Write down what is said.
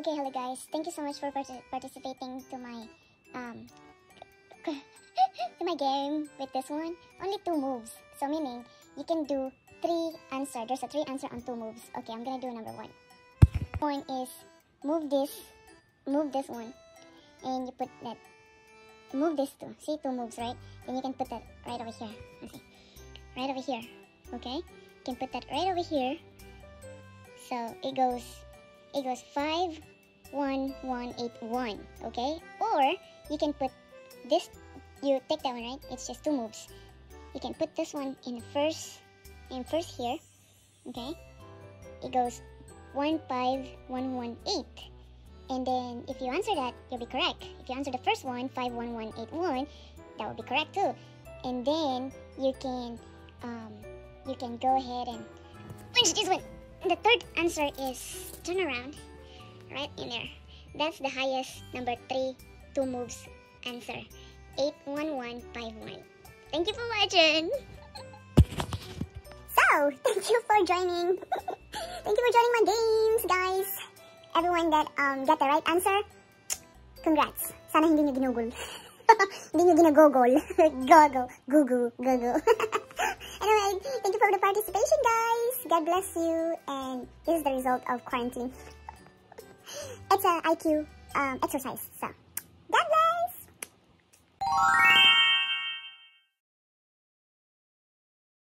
Okay, hello guys. Thank you so much for partic participating to my um to my game with this one. Only two moves. So meaning you can do three answer. There's a three answer on two moves. Okay, I'm gonna do number one. One is move this, move this one, and you put that. Move this two. See two moves, right? Then you can put that right over here. Okay, right over here. Okay, you can put that right over here. So it goes, it goes five, one, one, eight, one. Okay, or you can put this. You take that one, right? It's just two moves. You can put this one in first, in first here. Okay, it goes one, five, one, one, eight. And then if you answer that, you'll be correct. If you answer the first one, 51181, that will be correct too. And then you can um, you can go ahead and finish this one. The third answer is turn around right in there. That's the highest number three, two moves answer. 81151. Thank you for watching. So, thank you for joining. thank you for joining my games, guys. Everyone that um got the right answer, congrats. Sana hindi nyo ginugol. hindi nyo ginagogol. Gogo. Gugu. Gugu. anyway, thank you for the participation, guys. God bless you. And this is the result of quarantine. it's an IQ um, exercise. So.